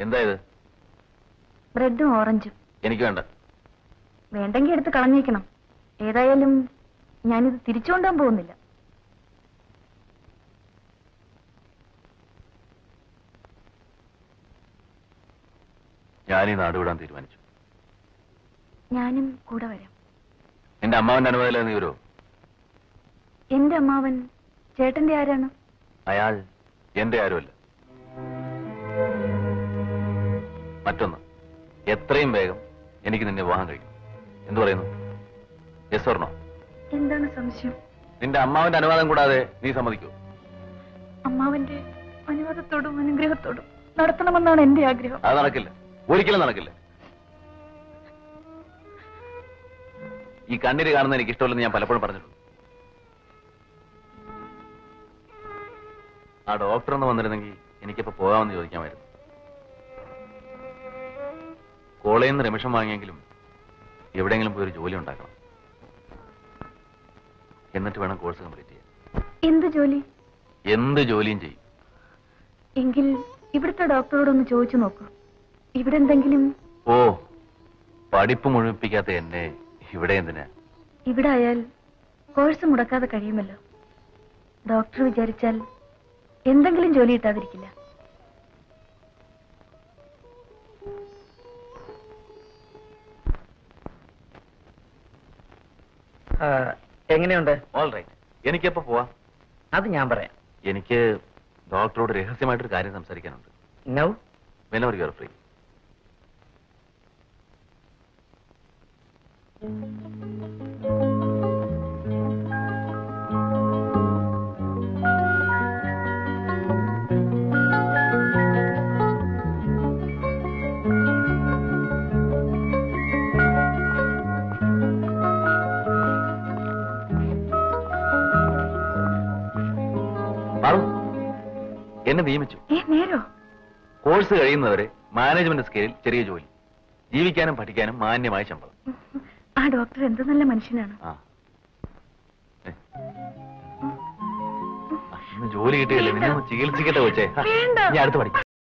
എന്താ ഇത് ബ്രെഡും ഓറഞ്ചും. എനിക്ക് വേണ്ട. വേണ്ടെങ്കിൽ എടുത്ത് കളഞ്ഞേക്കണം. ഏതായാലും ഞാനിത് തിരിച്ചു കൊണ്ടാൻ പോകുന്നില്ല. ഞാൻ ഈ നാട് വിടാൻ തീരുമാനിച്ചു. ഞാനും കൂടെ വരാം. എന്റെ അമ്മാവന്റെ അനുമതിയിലെ നീ വരുമോ എന്റെ അമ്മാവൻ ചേട്ടന്റെ ആരാണ്? അയാൾ എന്റെ ആരുമല്ല. മറ്റൊന്ന്. എത്രയും വേഗം എനിക്ക് നിന്നെ വിവാഹം കഴിക്കും. എന്തു പറയുന്നു? യെസ് ഓർണോ എന്താണ് സംശയം? നിന്റെ അമ്മാവന്റെ അനുവാദം കൂടാതെ നീ സമ്മതിക്കൂ? അമ്മാവന്റെ അനുവാദത്തോടും അനുഗ്രഹത്തോടും നടത്തണമെന്നാണ് എന്റെ ആഗ്രഹം. അത് നടക്കില്ല. ഒരിക്കലും നടക്കില്ല. ഈ കണ്ണീര് കാണുന്ന എനിക്ക് ഇഷ്ടമല്ലെന്ന് ഞാൻ പലപ്പോഴും പറഞ്ഞിട്ടുണ്ട്. ആ ഡോക്ടർ ഒന്ന് വന്നിരുന്നെങ്കിൽ എനിക്കിപ്പോ പോകാമെന്ന് ചോദിക്കാമായിരുന്നു. കോളേജിൽ നിന്ന് രമിഷം വാങ്ങിയെങ്കിലും എവിടെയെങ്കിലും പോയി ഒരു ജോലി ഉണ്ടാക്കണം. എന്നിട്ട് വേണം കോഴ്സ് കംപ്ലീറ്റ് ചെയ്യാൻ. എന്ത് ജോലി? എന്ത് ജോലിയും ചെയ്യും. എങ്കിൽ ഇവിടുത്തെ ഡോക്ടറോടൊന്ന് ചോദിച്ചു നോക്കൂ. ഇവിടെ എന്തെങ്കിലും? ഓ പഠിപ്പ് മുഴുമിപ്പിക്കാത്ത എന്നെ ഇവിടെ എന്തിനാ? ഇവിടെ ആയാൽ കോഴ്സ് മുടക്കാതെ കഴിയുമല്ലോ. ഡോക്ടർ വിചാരിച്ചാൽ എന്തെങ്കിലും ജോലി കിട്ടാതിരിക്കില്ല. എങ്ങനെയുണ്ട്? ഓൾറൈറ്റ് എനിക്കെപ്പോ പോവാ. അത് ഞാൻ പറയാം. എനിക്ക് ഡോക്ടറോട് രഹസ്യമായിട്ടൊരു കാര്യം സംസാരിക്കാനുണ്ട്. Now whenever you are free എന്നെ നിയമിച്ചു. കോഴ്സ് കഴിയുന്നവരെ മാനേജ്മെന്റ് സ്കെയിലിൽ ചെറിയ ജോലി. ജീവിക്കാനും പഠിക്കാനും മാന്യമായ ശമ്പളം. ആ ഡോക്ടർ എന്ത് നല്ല മനുഷ്യനാണ്. ജോലി കിട്ടിയല്ലേ? ചികിത്സിക്കട്ടെ കൊച്ചേ. ഞാൻ അടുത്ത് പഠിക്കാം.